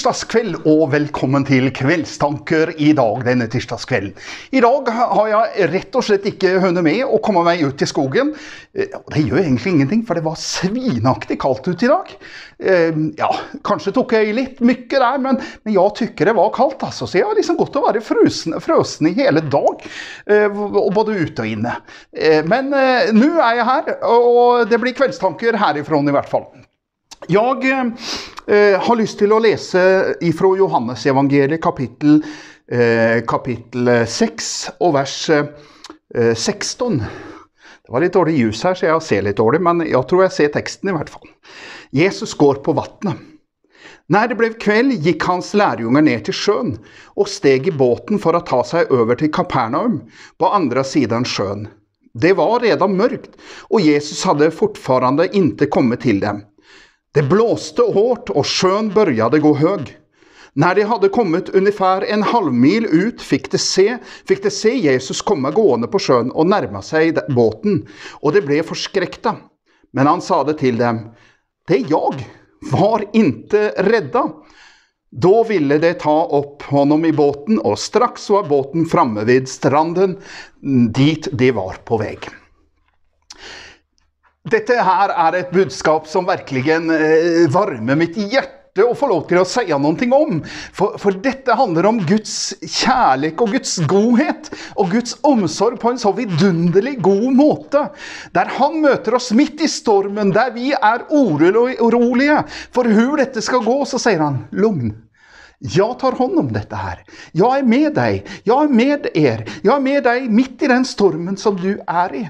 Tirsdagskveld og velkommen til Kveldstanker i dag denne tirsdagskvelden. I dag har jeg rett og slett ikke hunnet med å komme meg ut i skogen. Eh, det gjør egentlig ingenting, for det var svinaktig kaldt ute i dag. Eh, ja, kanskje tok jeg litt mye der, men, men jeg tykker det var kaldt. Altså. Så jeg har liksom og vært frøsen, frøsen i hele dag, eh, både ute og inne. Men nå er jeg her, og det blir kveldstanker herifra i hvert fall. Jeg eh, har lyst til å lese ifra Johannesevangeliet kapittel, eh, kapittel 6 og vers eh, 16. Det var litt dårlig ljus her, så jeg ser litt dårlig, men jeg tror jeg ser teksten i hvert fall. Jesus går på vannet. Når det ble kveld, gikk hans lærjunger ned til sjøen og steg i båten for å ta seg over til Kapernaum på andre siden sjøen. Det var redan mørkt, og Jesus hadde fortfarande ikke kommet til dem. Det blåste hårt og sjøen børjade gå høg. Når de hadde kommet ungefær en halvmil ut fikk de, se, fikk de se Jesus komme gående på sjøen og nærme seg båten, og de ble forskrekta. Men han sade til dem, det er jeg. var inte redda. Da ville de ta opp honom i båten, og straks var båten framme vid stranden dit de var på väg. Dette her er et budskap som virkelig eh, varmer mitt hjerte å få lov til å si noe om. For, for, dette handler om Guds kjærlighet og Guds godhet og Guds omsorg på en så vidunderlig god måte. Der Han møter oss midt i stormen, der vi er urolige for hvor dette skal gå, så sier han lugn. Jeg tar hånd om dette her. Jeg er med deg. Jeg er med er. Jeg er med deg midt i den stormen som du er i.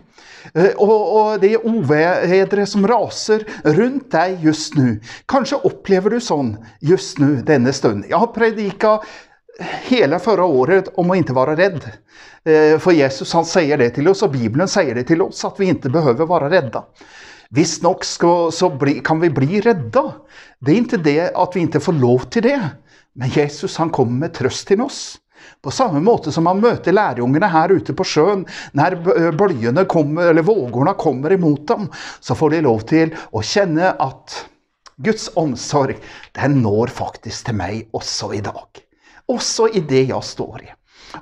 Eh, og, og det uværet som raser rundt deg just nå. Kanskje opplever du sånn just nå, denne stunden. Jeg har predika hele forrige året om å ikke være redd. Eh, for Jesus han sier det til oss, og Bibelen sier det til oss, at vi ikke behøver være redda. Visstnok så bli, kan vi bli redda. Det er ikke det at vi ikke får lov til det. Men Jesus han kommer med trøst til oss. På samme måte som han møter lærjungene her ute på sjøen. Når bølgene kommer, eller vågorna kommer imot dem, så får de lov til å kjenne at Guds omsorg den når faktisk til meg også i dag. Også i det jeg står i.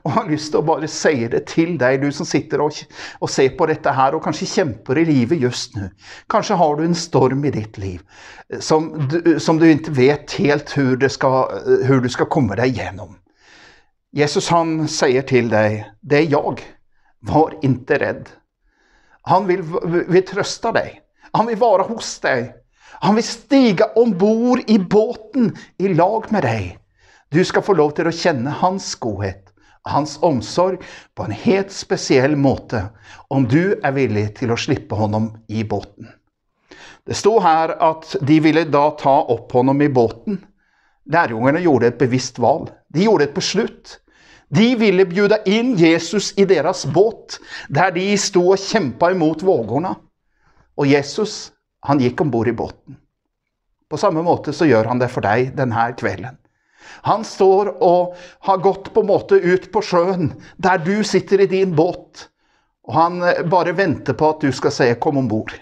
Og har lyst til å bare si det til deg, du som sitter og, og, ser på dette her, og kanskje kjemper i livet just nå. Kanskje har du en storm i ditt liv som du, som du ikke vet helt hvordan du skal komme deg gjennom. Jesus han sier til deg, 'Det er jeg. Var ikke redd.' Han vil, vil trøste deg. Han vil være hos deg. Han vil stige om bord i båten i lag med deg. Du skal få lov til å kjenne hans godhet hans omsorg på en helt spesiell måte om du er villig til å slippe honom i båten. Det sto her at de ville da ta opp honom i båten. Lærjungene gjorde et bevisst valg. De gjorde et beslutt. De ville bjuda inn Jesus i deres båt, der de sto og kjempa imot vågorna. Og Jesus, han gikk om bord i båten. På samme måte så gjør han det for deg denne kvelden. Han står og har gått på en måte ut på sjøen, der du sitter i din båt. Og han eh, bare venter på at du skal si 'kom om bord'.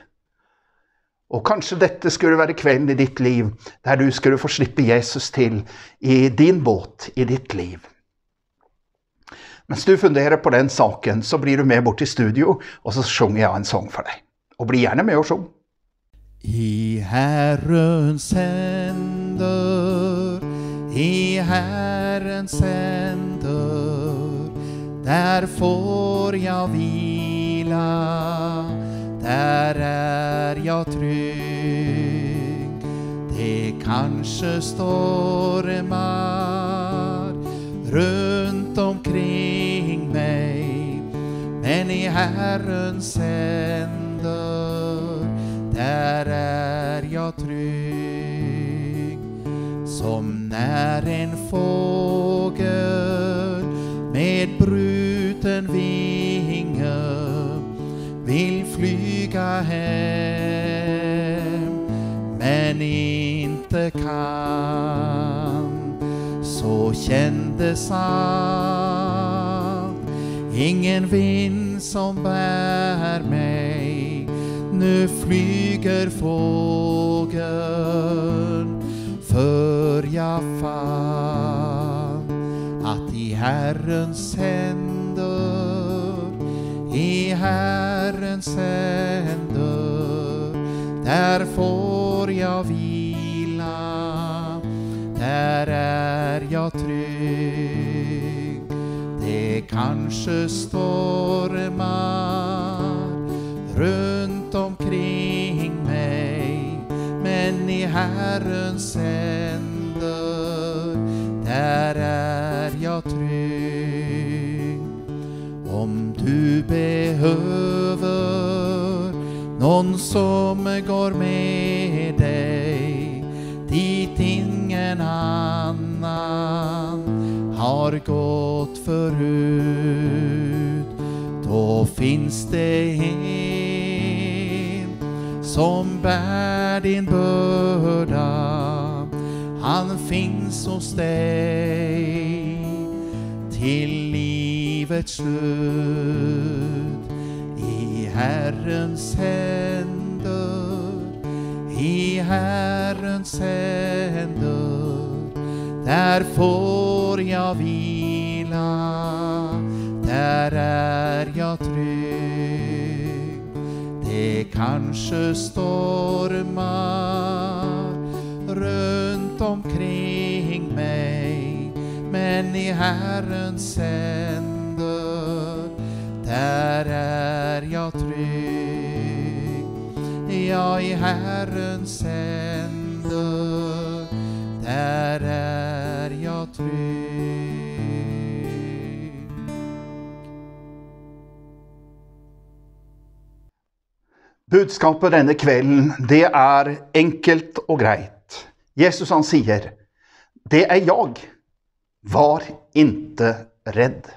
Og kanskje dette skulle være kvelden i ditt liv der du skulle få slippe Jesus til i din båt, i ditt liv. Mens du funderer på den saken, så blir du med bort til studio, og så synger jeg en sang for deg. Og bli gjerne med og syng. I Herrens hender i Herrens händer. Der får jeg vila, der er jeg trygg. Det kanskje stormer rundt omkring meg, men i Herrens händer, der er jeg trygg. Som när en fågel med bruten vinge vill flyga hem men inte kan. Så kändes allt. Ingen vind som bär mig. Nu flyger fågeln för jag fann att i Herrens händer, i Herrens händer, där får jag vila, där är jag trygg. Det kanske stormar runt omkring mig, men i Herrens händer, som går med deg dit ingen annan har gått förut, då finns det en som bär din börda. Han finns hos dig till livets slut. Herrens händer, i Herrens händer, där får jag vila, där är jag trygg. Det kanske stormar runt omkring mig, men i Herrens händer, där är trygg. Ja, i Herrens händer, der er jag trygg. Budskapet denne kvelden, det er enkelt og greit. Jesus han sier, 'Det er jeg. Var inte redd'.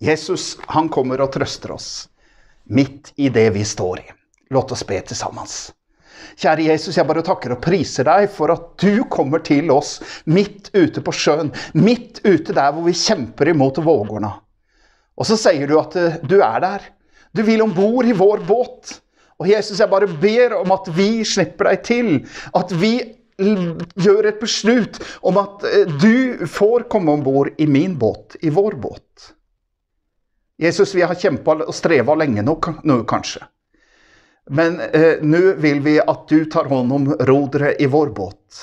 Jesus han kommer og trøster oss midt i det vi står i. Låt oss be til sammen. Kjære Jesus, jeg bare takker og priser deg for at du kommer til oss midt ute på sjøen, midt ute der hvor vi kjemper imot vågorna. Og så sier du at eh, du er der. Du vil om bord i vår båt. Og Jesus, jeg bare ber om at vi slipper deg til. At vi gjør et beslut om at eh, du får komme om bord i min båt, i vår båt. Jesus, vi har kjempa og streva lenge nok nå, kanskje. Men eh, nå vil vi at du tar hånd om roderet i vår båt.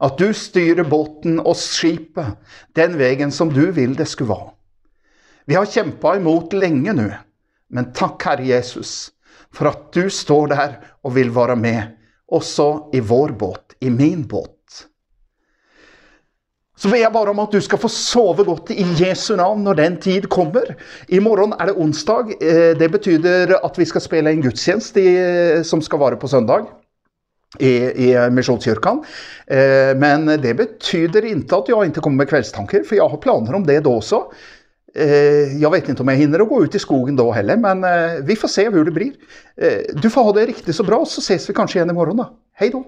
At du styrer båten og skipet den veien som du vil det skulle være. Vi har kjempa imot lenge nå, men takk, Herre Jesus, for at du står der og vil være med, også i vår båt, i min båt. Så ber jeg bare om at du skal få sove godt i Jesu navn når den tid kommer. I morgen er det onsdag. Eh, Det betyr at vi skal spille en gudstjeneste som skal vare på søndag i, i Misjonskirken. Eh, Men det betyder ikke at jeg ikke kommer med kveldstanker, for jeg har planer om det da også. Eh, Jeg vet ikke om jeg hinner å gå ut i skogen da heller, men eh, vi får se hvor det blir. Eh, Du får ha det riktig så bra, så ses vi kanskje igjen i morgen, da. Hei da.